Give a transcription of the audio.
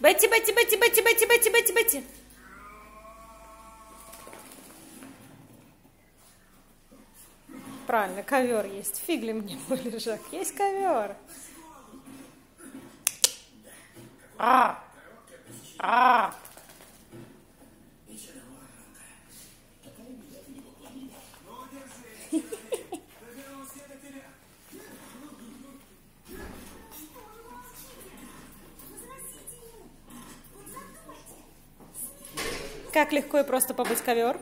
Бетти, Бетти, Бетти, Бетти, Бетти, Бетти, Бетти, Бетти. Правильно, ковер есть. Фигли мне мой лежак. Есть ковер. А! А! Как легко и просто побыть ковер.